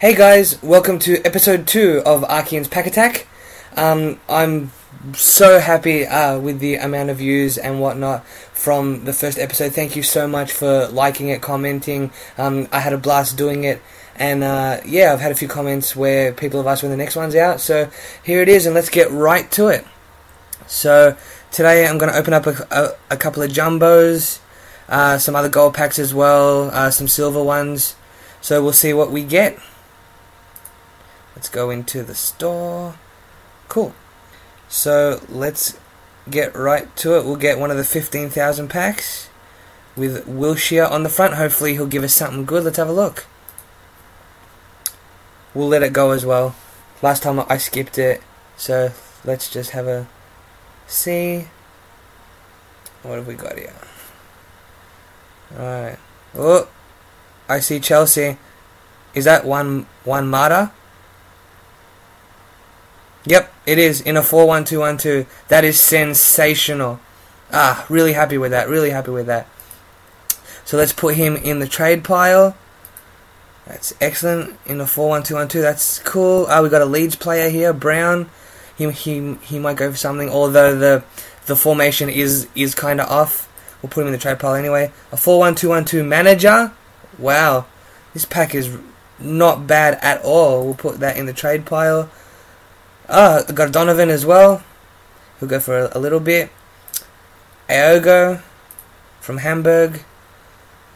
Hey guys, welcome to episode 2 of Archean's Pack Attack. Um, I'm so happy uh, with the amount of views and whatnot from the first episode. Thank you so much for liking it, commenting. Um, I had a blast doing it. And uh, yeah, I've had a few comments where people have asked when the next one's out. So here it is, and let's get right to it. So today I'm going to open up a, a, a couple of jumbos, uh, some other gold packs as well, uh, some silver ones. So we'll see what we get. Let's go into the store. Cool. So let's get right to it. We'll get one of the 15,000 packs with Wilshere on the front. Hopefully he'll give us something good. Let's have a look. We'll let it go as well. Last time I skipped it. So let's just have a see. What have we got here? Alright. Oh, I see Chelsea. Is that one Juan Mata? Yep, it is in a 4-1-2-1-2. That is sensational. Ah, really happy with that. Really happy with that. So let's put him in the trade pile. That's excellent. In a 4-1-2-1-2, that's cool. Ah, we got a Leeds player here, Brown. He he he might go for something. Although the the formation is is kind of off. We'll put him in the trade pile anyway. A 4-1-2-1-2 manager. Wow, this pack is not bad at all. We'll put that in the trade pile. Ah, got Donovan as well. He'll go for a, a little bit. Aogo from Hamburg.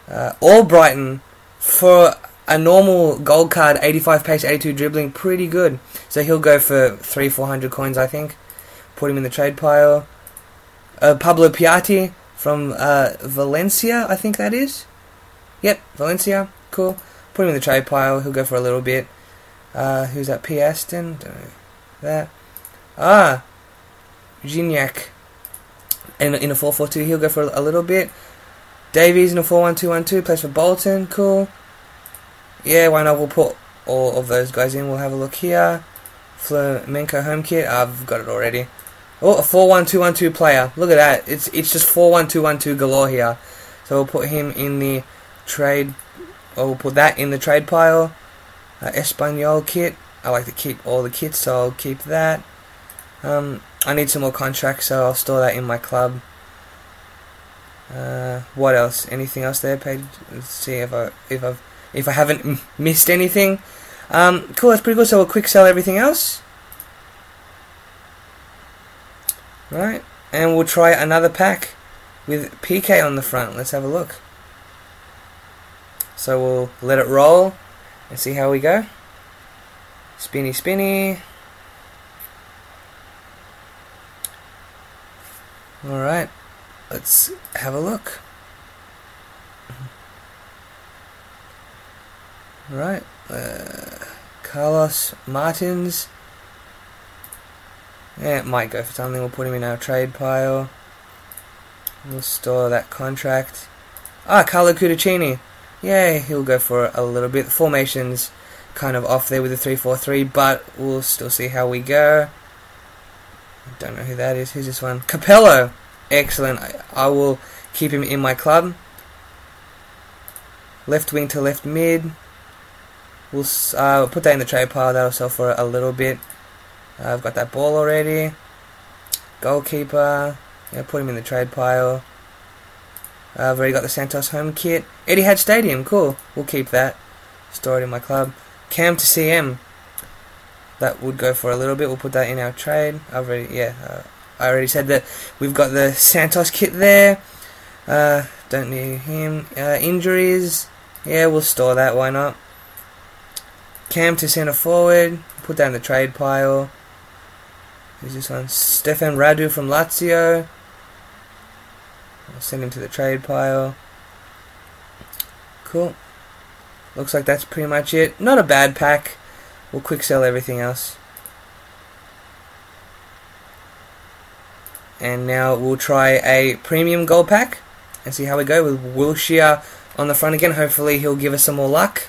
Uh, Albrighton for a normal gold card, 85 pace, 82 dribbling, pretty good. So he'll go for three, 400 coins, I think. Put him in the trade pile. Uh, Pablo Piatti from uh, Valencia, I think that is. Yep, Valencia, cool. Put him in the trade pile. He'll go for a little bit. Uh, who's that? P. Aston. Know. Ah, Gignac. In, in a 4-4-2, he'll go for a, little bit. Davies in a 4-1-2-1-2, plays for Bolton, cool. Yeah, why not? We'll put all of those guys in. We'll have a look here. Flamengo home kit. I've got it already. Oh, a 4-1-2-1-2 player. Look at that. It's it's just 4-1-2-1-2 galore here. So we'll put him in the trade. Or we'll put that in the trade pile. Uh, Espanyol kit. I like to keep all the kits, so I'll keep that. Um, I need some more contracts, so I'll store that in my club. Uh, what else? Anything else there, Page? Let's see if I if I've if I haven't missed anything. Um, cool, that's pretty good. So we'll quick sell everything else. Right, and we'll try another pack with PK on the front. Let's have a look. So we'll let it roll and see how we go. Spinny, spinny. Alright, let's have a look. Right, uh, Carlos Martins. Yeah, it might go for something. We'll put him in our trade pile. We'll store that contract. Ah, Carlo Cudicini. Yeah, he'll go for a little bit. The formation's kind of off there with the 343, but we'll still see how we go. I don't know who that is. Who's this one? Capello. Excellent. I, I will keep him in my club. Left wing to left mid. We'll uh, put that in the trade pile. That'll sell for a little bit. Uh, I've got that ball already. Goalkeeper. Yeah, put him in the trade pile. Uh, I've already got the Santos home kit. Eddie Etihad Stadium. Cool. We'll keep that. Store it in my club. Cam to CM. That would go for a little bit. We'll put that in our trade. I've already, yeah, uh, I already said that we've got the Santos kit there. Uh, don't need him. Uh, injuries. Yeah, we'll store that. Why not? Cam to centre forward. Put that in the trade pile. Who's this one? Stefan Radu from Lazio. I'll send him to the trade pile. Cool. Looks like that's pretty much it. Not a bad pack. We'll quick sell everything else. And now we'll try a premium gold pack and see how we go with Wilshere on the front again. Hopefully he'll give us some more luck.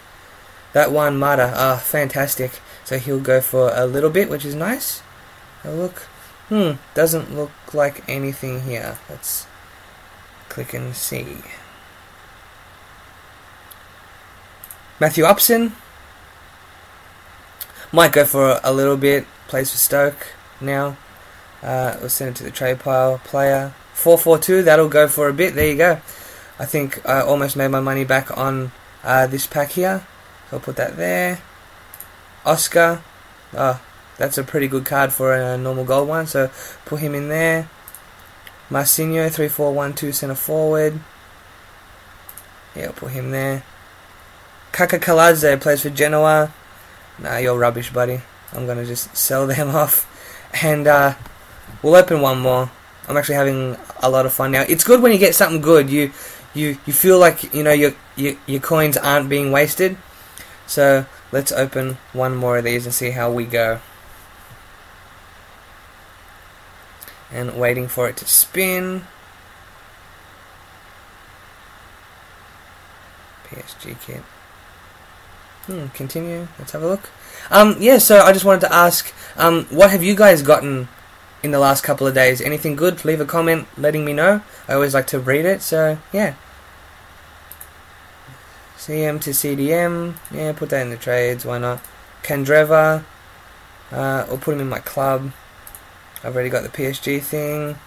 That Juan Mata, ah, fantastic. So he'll go for a little bit, which is nice. Look. Hmm, doesn't look like anything here. Let's click and see. Matthew Upson. Might go for a little bit. Plays for Stoke now. Uh, we'll send it to the trade pile. Player 442. That'll go for a bit. There you go. I think I almost made my money back on uh, this pack here. So I'll put that there. Oscar. Oh, that's a pretty good card for a normal gold one. So put him in there. Marcinho, 3-4-1-2 centre forward. Yeah, I'll put him there. Kakha Kaladze plays for Genoa. Nah, you're rubbish, buddy. I'm gonna just sell them off. And uh, we'll open one more. I'm actually having a lot of fun now. It's good when you get something good. You you you feel like you know your your, your coins aren't being wasted. So let's open one more of these and see how we go. And waiting for it to spin. PSG kit. Hmm, continue. Let's have a look. Um, yeah, so I just wanted to ask, um, what have you guys gotten in the last couple of days? Anything good? Leave a comment letting me know. I always like to read it, so yeah. CM to CDM, yeah, put that in the trades, why not? Candreva, uh, I'll put him in my club. I've already got the PSG thing.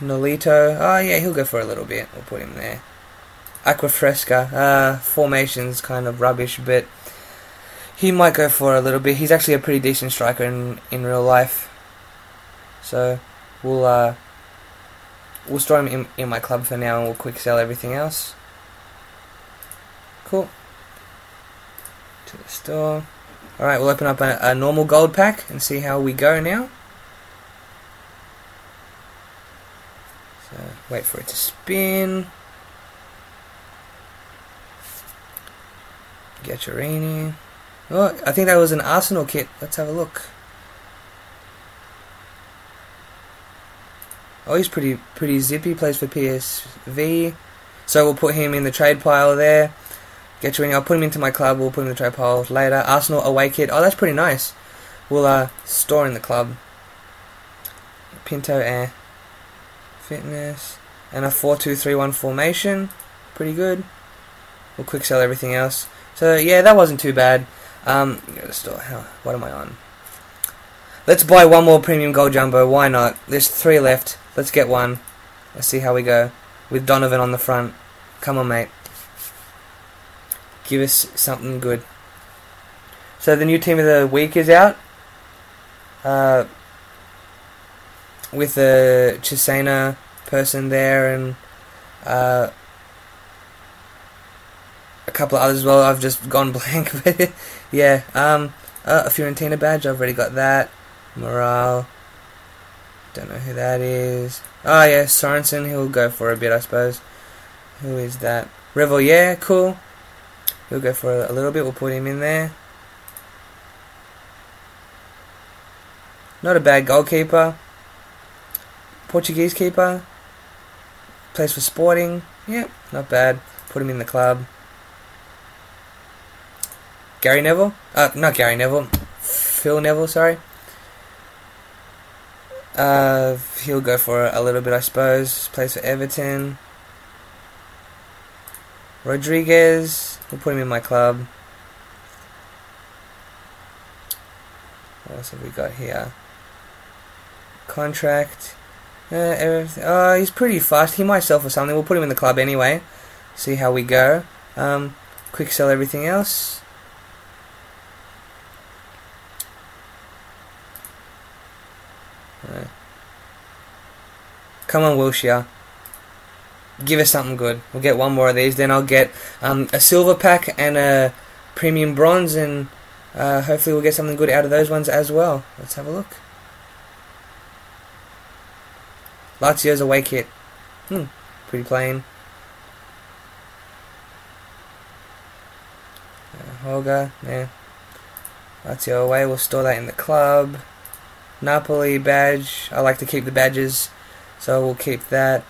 Nolito, oh yeah, he'll go for a little bit. We'll put him there. Acquafresca, uh, formation's kind of rubbish, but he might go for a little bit. He's actually a pretty decent striker in in real life. So we'll uh, we'll store him in, in my club for now, and we'll quick sell everything else. Cool. To the store. All right, we'll open up a, a normal gold pack and see how we go now. So wait for it to spin. Gacciarini. Oh, I think that was an Arsenal kit. Let's have a look. Oh, he's pretty pretty zippy. Plays for PSV. So we'll put him in the trade pile there. Gacciarini, I'll put him into my club. We'll put him in the trade pile later. Arsenal away kit. Oh, that's pretty nice. We'll uh, store in the club. Pinto Air. Fitness. And a 4-2-3-1 formation. Pretty good. We'll quick sell everything else. So yeah, that wasn't too bad. Um, store. What am I on? Let's buy one more premium gold jumbo. Why not? There's three left. Let's get one. Let's see how we go. With Donovan on the front. Come on, mate. Give us something good. So the new team of the week is out. Uh, with the Chisena person there and uh, a couple of others as well. I've just gone blank, but yeah. Um, uh, a Fiorentina badge. I've already got that. Morale. Don't know who that is. Oh yeah, Sorensen. He'll go for a bit, I suppose. Who is that? Revel. Yeah, cool. He'll go for a little bit. We'll put him in there. Not a bad goalkeeper. Portuguese keeper. Plays for Sporting. Yep, not bad. Put him in the club. Gary Neville? Uh, not Gary Neville. Phil Neville, sorry. Uh, he'll go for a little bit, I suppose. Plays for Everton. Rodriguez. We'll put him in my club. What else have we got here? Contract. Uh, oh, he's pretty fast. He might sell for something. We'll put him in the club anyway. See how we go. Um, quick sell everything else. Come on, Wilshere. Give us something good. We'll get one more of these. Then I'll get um, a silver pack and a premium bronze, and uh, hopefully we'll get something good out of those ones as well. Let's have a look. Lazio's away kit. Hmm, pretty plain. Uh, Holga, yeah. Lazio away, we'll store that in the club. Napoli badge. I like to keep the badges so we'll keep that.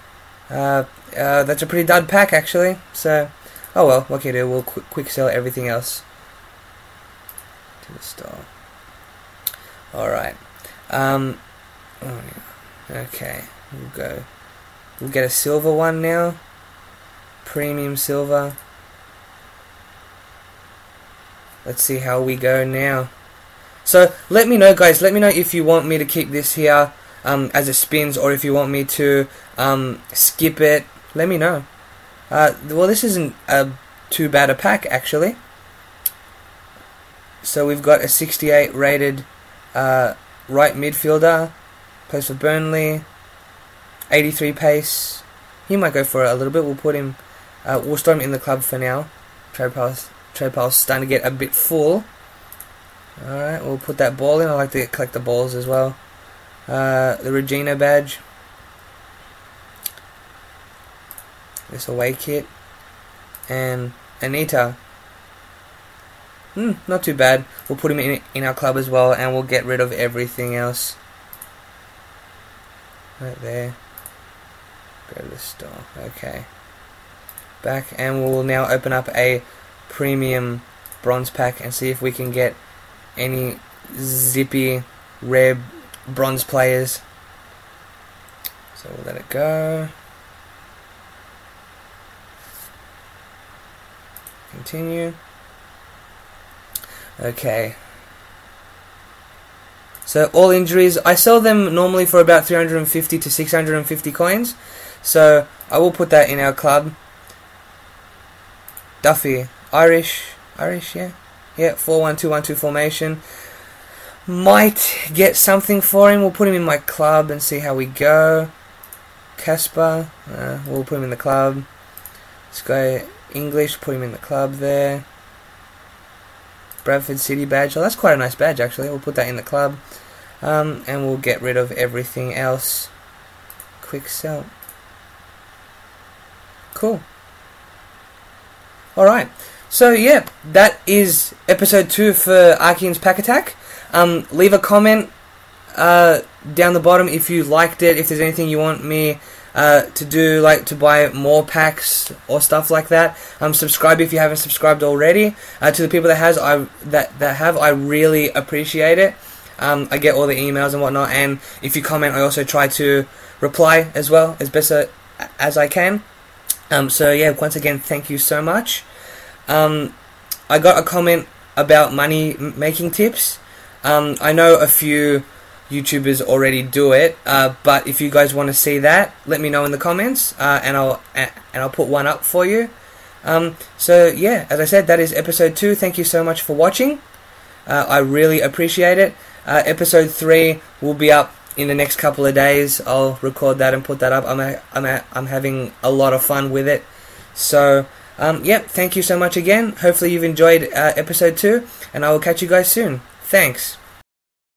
Uh, uh, that's a pretty dud pack, actually. So, oh well, what can you do? We'll qu quick sell everything else to the store. Alright. Um, oh. Okay, we'll go. We'll get a silver one now. Premium silver. let's see how we go now. So let me know, guys. Let me know if you want me to keep this here um, as it spins, or if you want me to um, skip it. Let me know. Uh, well, this isn't too bad a pack actually. So we've got a 68 rated uh, right midfielder, plays for Burnley, 83 pace. He might go for it a little bit. We'll put him. Uh, we'll store him in the club for now. Trade pile's trade pile's starting to get a bit full. All right, we'll put that ball in. I like to collect the balls as well. Uh, the Reggina badge. This away kit. And Anita. Hmm, not too bad. We'll put him in, in our club as well, and we'll get rid of everything else. Right there. Go to the store. Okay. Back, and we'll now open up a premium bronze pack and see if we can get any zippy rare bronze players. So we'll let it go. Continue. Okay. So all injuries, I sell them normally for about 350 to 650 coins. So I will put that in our club. Duffy, Irish, Irish, yeah, yeah, four one two one two formation. Might get something for him. We'll put him in my club and see how we go. Casper, uh, we'll put him in the club. This guy English, put him in the club there. Bradford City badge. Oh, that's quite a nice badge actually. We'll put that in the club. Um, and we'll get rid of everything else. Quick sell. Cool. Alright. So yeah, that is episode 2 for Archean's Pack Attack. Um, leave a comment uh, down the bottom if you liked it, if there's anything you want me uh, to do, like to buy more packs or stuff like that. Um, subscribe if you haven't subscribed already. Uh, to the people that has, I that that have, I really appreciate it. Um, I get all the emails and whatnot, and if you comment, I also try to reply as well as best as I can. Um, so yeah, once again, thank you so much. Um, I got a comment about money making tips. Um, I know a few YouTubers already do it. Uh, but if you guys want to see that, let me know in the comments, uh, and I'll and I'll put one up for you. Um, so yeah, as I said, that is episode two. Thank you so much for watching. Uh, I really appreciate it. Uh, episode three will be up in the next couple of days. I'll record that and put that up. I'm a, I'm a, I'm having a lot of fun with it. So um, yep, thank you so much again. Hopefully you've enjoyed uh, episode two, and I will catch you guys soon. Thanks.